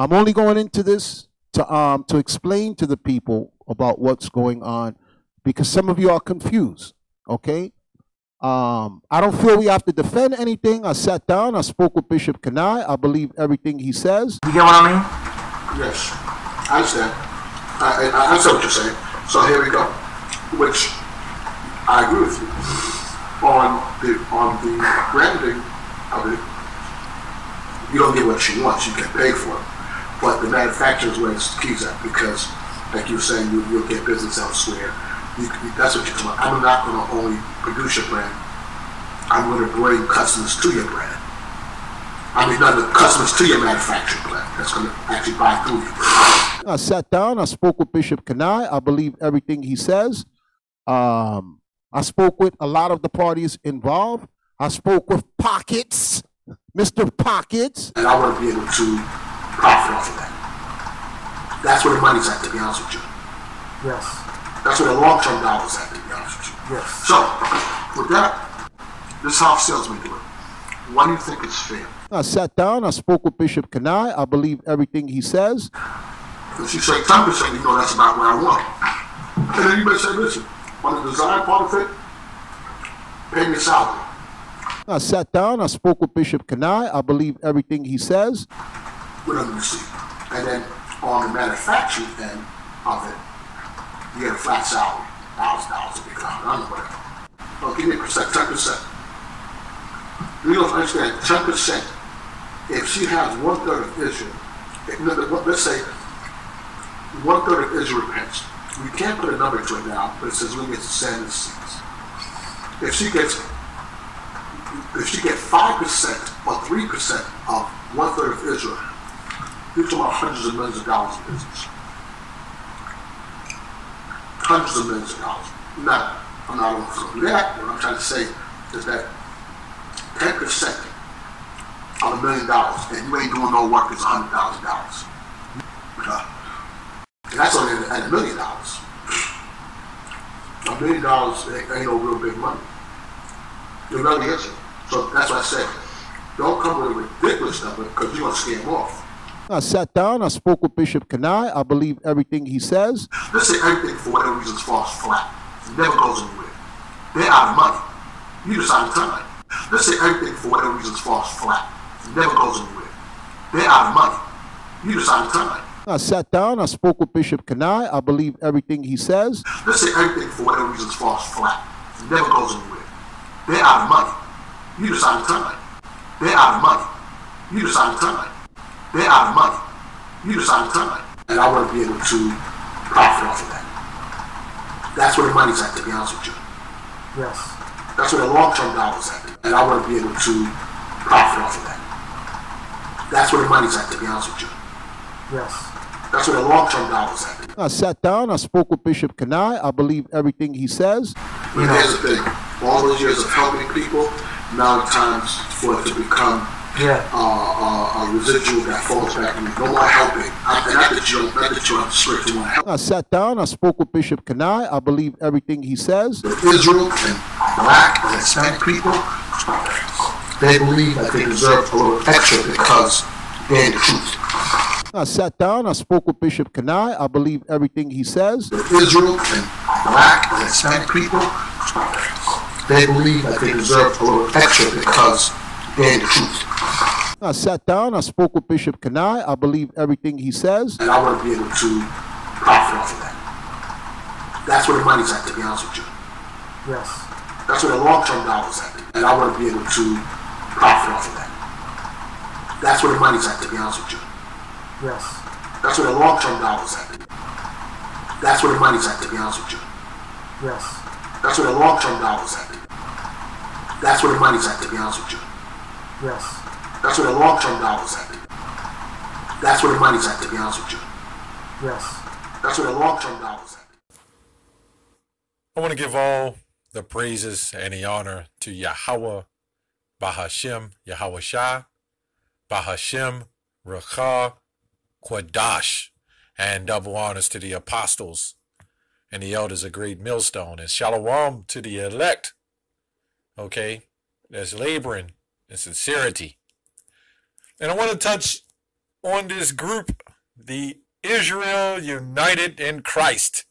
I'm only going into this to um to explain to the people about what's going on because some of you are confused. Okay. Um, I don't feel we have to defend anything. I sat down. I spoke with Bishop Kanai. I believe everything he says. You get what I mean? Yes, I understand. I, I, I understand what you're saying. So here we go. Which I agree with you on the on the branding of it. You don't get what you want; you get paid for it. But the manufacturer's where the keys at because, like you were saying, you, you'll get business elsewhere. You, you, that's what you're talking about. I'm not going to only produce your brand. I'm going to bring customers to your brand. I mean, not the customers to your manufacturing brand. That's going to actually buy through you. I sat down. I spoke with Bishop Kanai. I believe everything he says. Um, I spoke with a lot of the parties involved. I spoke with Pockets, Mr. Pockets. And I want to be able to profit off that. That's where the money's at, to be honest with you. Yes. That's where the long-term dollars at, to be honest with you. Yes. So, with that, this is how salesmen do it. Why do you think it's fair? I sat down. I spoke with Bishop Kanai. I believe everything he says. If you say 10%, you know that's about where I want. And then you may say, listen, on the design part of it, pay me salary. I sat down. I spoke with Bishop Kanai. I believe everything he says. You see. And then on the manufacturing end of it, you get a flat salary, thousand dollars a week, I don't know whatever. Oh, give me a percent, ten percent. You don't understand, ten percent. If she has one third of Israel, if, let's say one third of Israel repents. We can't put a number to it now, but it says we get to sand the seas. If she gets if she get five percent or three percent of one third of Israel, you're talking about hundreds of millions of dollars in business. Hundreds of millions of dollars. Now, I'm not going to do that. What I'm trying to say is that 10% of a million dollars, and you ain't doing no work, is $100,000. Uh, and that's only at a million dollars. A million dollars ain't no real big money. It really isn't. So that's why I said, don't come with a ridiculous number because you're going to scam off. I sat down. I spoke with Bishop Kanai. I believe everything he says. Let's say everything for whatever reason falls flat. It never goes anywhere. They're out of money. You out of time. Let's say everything for whatever reason falls flat. It never goes anywhere. They're out of money. You out of time. I sat down. I spoke with Bishop Kanai. I believe everything he says. Let's say everything for whatever reason falls flat. It never goes anywhere. They're out of money. You out of time. They're out of money. You out of time. They're out of money. You just out of time. And I want to be able to profit off of that. That's where the money's at, to be honest with you. Yes. That's where the long-term dollars at. And I want to be able to profit off of that. That's where the money's at, to be honest with you. Yes. That's where the long-term dollars at. I sat down. I spoke with Bishop Kanai. I believe everything he says. But here's the thing. All those years of helping people, now it's time for it to become Yeah. uh, uh, a residual that falls back on you. No more helping. I, and not that you don't, not that you don't straight to want help. I sat down. I spoke with Bishop Kanai. I believe everything he says. Israel and black and Hispanic people, they believe that they deserve a little extra because they're the truth. I sat down. I spoke with Bishop Kanai. I believe everything he says. Israel and black and Hispanic people, they believe that they deserve a little extra because they're the truth. I sat down. I spoke with Bishop Kanai. I believe everything he says. And I want to be able to profit off of that. That's where the money's at, to be honest with you. Yes. That's where the long-term dollars at. And I want to be able to profit off of that. That's where the money's at, to be honest with you. Yes. That's where the long-term dollars at. That's where the money's at, to be honest with you. Yes. That's where the long-term dollars at. That's where the money's at, to be honest with you. Yes. That's where the long-term dollars at. That's where the money's at, to be honest with you. Yes. That's where the long-term dollars at. I want to give all the praises and the honor to Yahweh, Bahashem, Yahweh Shah, Bahashem, Rakah, Quadash, and double honors to the apostles and the elders of Great Millstone, and shalom to the elect, okay, that's laboring in sincerity. And I want to touch on this group, the Israel United in Christ.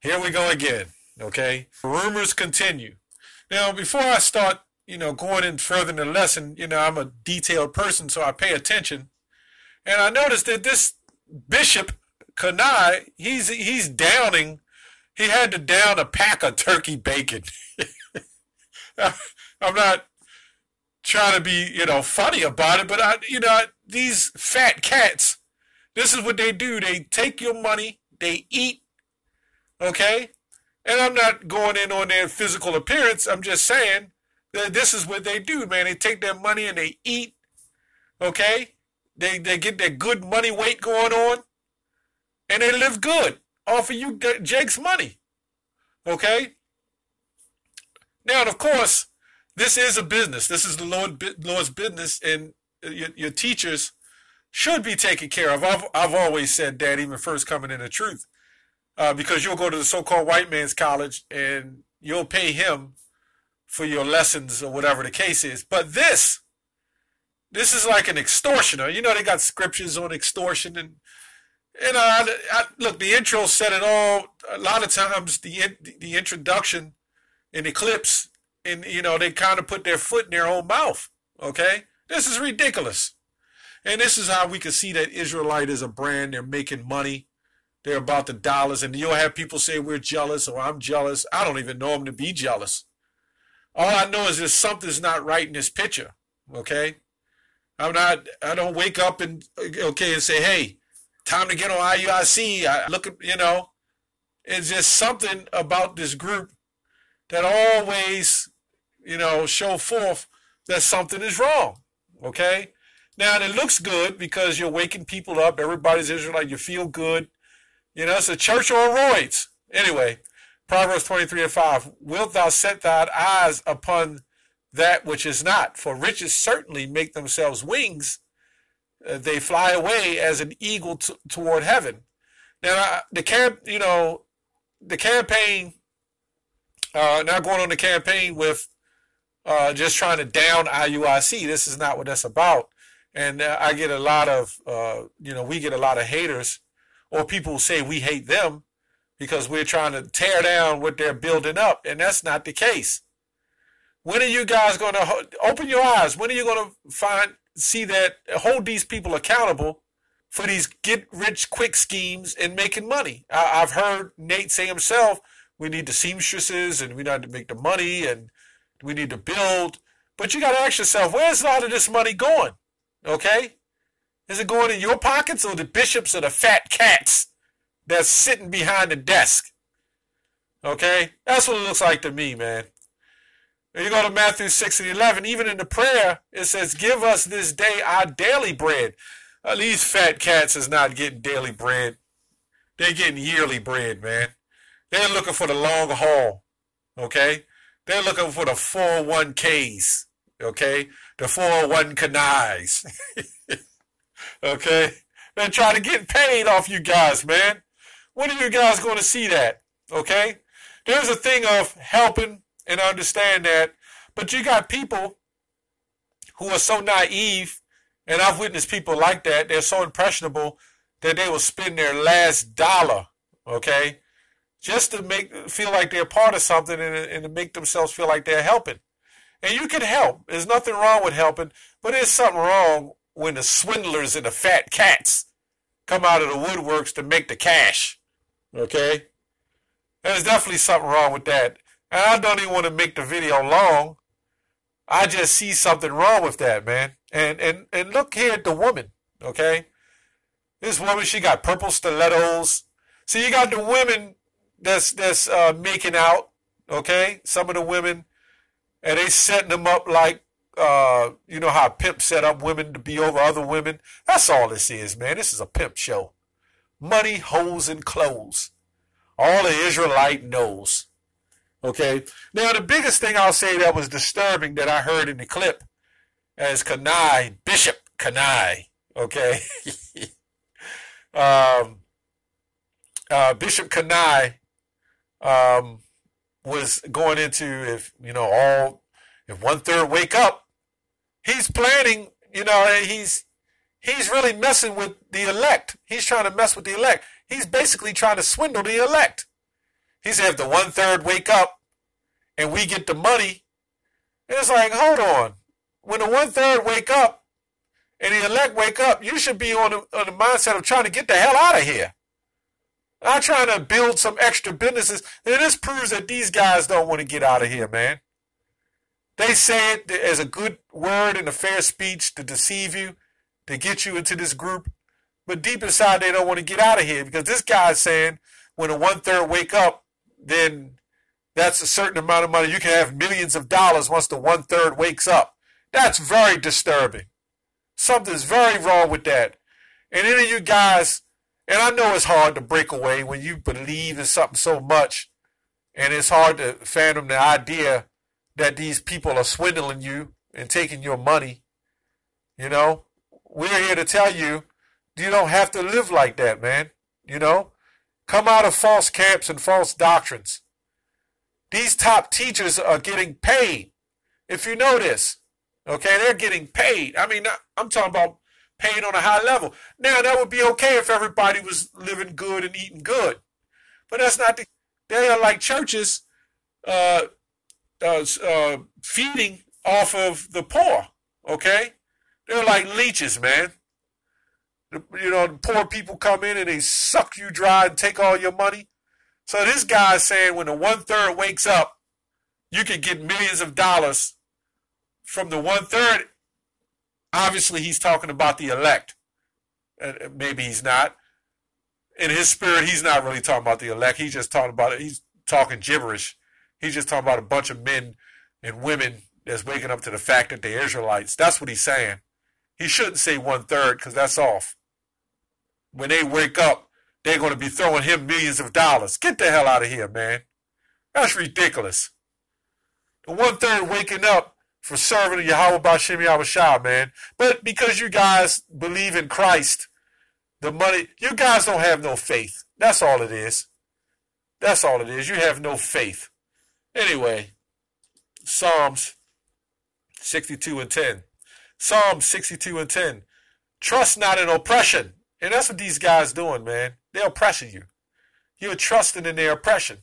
Here we go again. Okay. Rumors continue. Now, before I start, you know, going in further in the lesson, you know, I'm a detailed person, so I pay attention. And I noticed that this Bishop Kanai, he's he's downing. He had to down a pack of turkey bacon. I'm not trying to be, you know, funny about it, but I, you know, these fat cats, this is what they do. They take your money, they eat, okay? And I'm not going in on their physical appearance. I'm just saying that this is what they do, man. They take their money and they eat, okay? They they get their good money weight going on, and they live good off of you, Jake's money, okay? Now, and of course, this is a business. This is the Lord, Lord's business, and your, your teachers should be taken care of. I've, I've always said that, even first coming into truth, uh, because you'll go to the so-called white man's college and you'll pay him for your lessons or whatever the case is. But this, this is like an extortioner. You know, they got scriptures on extortion and and I, I, look, the intro said it all. A lot of times, the the introduction in Eclipse and you know they kind of put their foot in their own mouth. Okay, this is ridiculous, and this is how we can see that Israelite is a brand. They're making money. They're about the dollars, and you'll have people say we're jealous or I'm jealous. I don't even know them to be jealous. All I know is that something's not right in this picture. Okay, I'm not. I don't wake up and okay and say, hey, time to get on IUIC. I look at you know, it's just something about this group that always you know, show forth that something is wrong. Okay? Now, it looks good because you're waking people up. Everybody's Israelite. You feel good. You know, it's a church on roids. Anyway, Proverbs 23 and 5. Wilt thou set thine eyes upon that which is not? For riches certainly make themselves wings. Uh, they fly away as an eagle t- toward heaven. Now, the camp, you know, the campaign, uh, now going on the campaign with uh, just trying to down IUIC. This is not what that's about. And uh, I get a lot of, uh, you know, we get a lot of haters or people say we hate them because we're trying to tear down what they're building up. And that's not the case. When are you guys going to open your eyes? When are you going to find, see that, hold these people accountable for these get rich quick schemes and making money? I, I've heard Nate say himself, we need the seamstresses and we need to make the money and we need to build. But you got to ask yourself, where's a lot of this money going? Okay? Is it going in your pockets or the bishops or the fat cats that's sitting behind the desk? Okay? That's what it looks like to me, man. When you go to Matthew 6 and 11, even in the prayer, it says, Give us this day our daily bread. Uh, these fat cats is not getting daily bread. They're getting yearly bread, man. They're looking for the long haul. Okay? They're looking for the 401ks, okay? The 401 canais. okay? They're trying to get paid off you guys, man. When are you guys going to see that? Okay? There's a thing of helping and understand that, but you got people who are so naive, and I've witnessed people like that, they're so impressionable that they will spend their last dollar, okay, just to make feel like they're part of something and, and to make themselves feel like they're helping. And you can help. There's nothing wrong with helping, but there's something wrong when the swindlers and the fat cats come out of the woodworks to make the cash. Okay? There's definitely something wrong with that. And I don't even want to make the video long. I just see something wrong with that, man. And and and look here at the woman, okay? This woman, she got purple stilettos. See, you got the women that's that's uh, making out. Okay, some of the women, and they setting them up like uh, you know how pimp set up women to be over other women. That's all this is, man. This is a pimp show. Money, hoes, and clothes. All the Israelite knows. Okay. Now the biggest thing I'll say that was disturbing that I heard in the clip as Kanai, Bishop Kanai, okay. um, uh, Bishop Kanai um, was going into if you know all if one third wake up, he's planning. You know he's he's really messing with the elect. He's trying to mess with the elect. He's basically trying to swindle the elect. He said if the one third wake up and we get the money, and it's like, hold on. When the one third wake up and the elect wake up, you should be on the, on the mindset of trying to get the hell out of here. Not trying to build some extra businesses. And this proves that these guys don't want to get out of here, man. They say it as a good word and a fair speech to deceive you, to get you into this group. But deep inside, they don't want to get out of here because this guy's saying when a one third wake up, then that's a certain amount of money. You can have millions of dollars once the one third wakes up. That's very disturbing. Something's very wrong with that. And any of you guys, and I know it's hard to break away when you believe in something so much, and it's hard to fathom the idea that these people are swindling you and taking your money. You know, we're here to tell you you don't have to live like that, man. You know, come out of false camps and false doctrines. These top teachers are getting paid. If you know this, okay, they're getting paid. I mean, I'm talking about paid on a high level. Now, that would be okay if everybody was living good and eating good. But that's not the, they are like churches uh, uh, uh, feeding off of the poor, okay? They're like leeches, man. You know, the poor people come in and they suck you dry and take all your money. So this guy's saying when the one third wakes up, you can get millions of dollars from the one third. Obviously, he's talking about the elect. Maybe he's not. In his spirit, he's not really talking about the elect. He's just talking about it. He's talking gibberish. He's just talking about a bunch of men and women that's waking up to the fact that they're Israelites. That's what he's saying. He shouldn't say one third because that's off. When they wake up, they're going to be throwing him millions of dollars. Get the hell out of here, man. That's ridiculous. The one third waking up for serving Yahweh Bashem Yahweh man. But because you guys believe in Christ, the money, you guys don't have no faith. That's all it is. That's all it is. You have no faith. Anyway, Psalms 62 and 10. Psalm 62 and 10. Trust not in oppression. And that's what these guys doing, man. They're oppressing you. You're trusting in their oppression.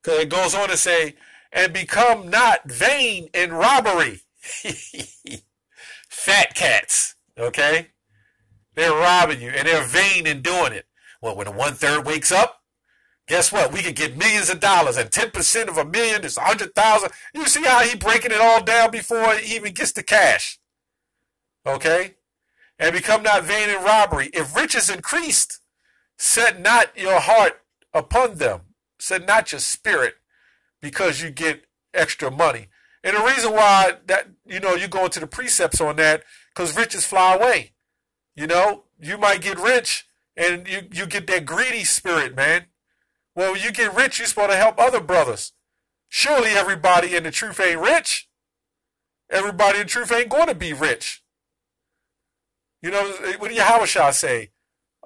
Because it goes on to say, and become not vain in robbery. Fat cats, okay? They're robbing you and they're vain in doing it. Well, when a one third wakes up, guess what? We could get millions of dollars, and 10% of a million is 100,000. You see how he breaking it all down before he even gets the cash. Okay? And become not vain in robbery. If riches increased, set not your heart upon them. Set not your spirit because you get extra money. And the reason why that, you know, you go into the precepts on that, because riches fly away. You know, you might get rich and you, you get that greedy spirit, man. Well, you get rich, you're supposed to help other brothers. Surely everybody in the truth ain't rich. Everybody in truth ain't going to be rich. You know, what did Yahweh say?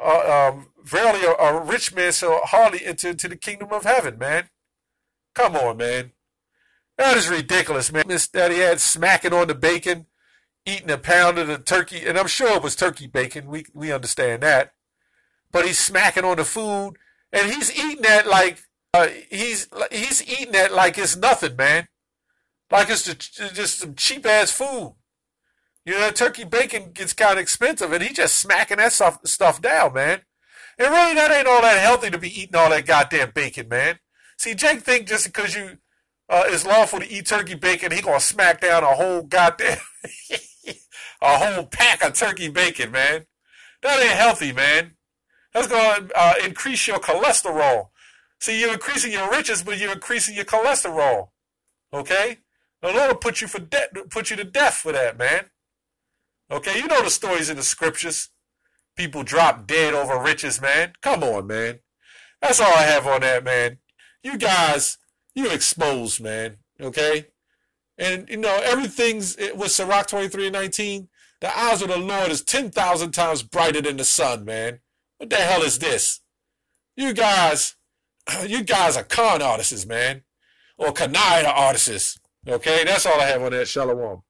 Uh, um, verily, a, a, rich man shall hardly enter into the kingdom of heaven, man. Come on, man. That is ridiculous, man. Miss that he had smacking on the bacon, eating a pound of the turkey, and I'm sure it was turkey bacon. We we understand that. But he's smacking on the food and he's eating that like uh, he's he's eating that like it's nothing, man. Like it's just some cheap ass food. You know, turkey bacon gets kind of expensive, and he just smacking that stuff stuff down, man. And really, that ain't all that healthy to be eating all that goddamn bacon, man. See, Jake think just because you uh, lawful to eat turkey bacon, he gonna smack down a whole goddamn a whole pack of turkey bacon, man. That ain't healthy, man. That's to uh, increase your cholesterol. See, you're increasing your riches, but you're increasing your cholesterol. Okay? The Lord put you for death, put you to death for that, man. Okay, you know the stories in the scriptures. People drop dead over riches, man. Come on, man. That's all I have on that, man. You guys, you're exposed, man. Okay? And you know, everything's with Sirach 23 and 19. The eyes of the Lord is 10,000 times brighter than the sun, man. What the hell is this? You guys, you guys are con artists, man. Or canine artists. Okay, that's all I have on that. Shalom.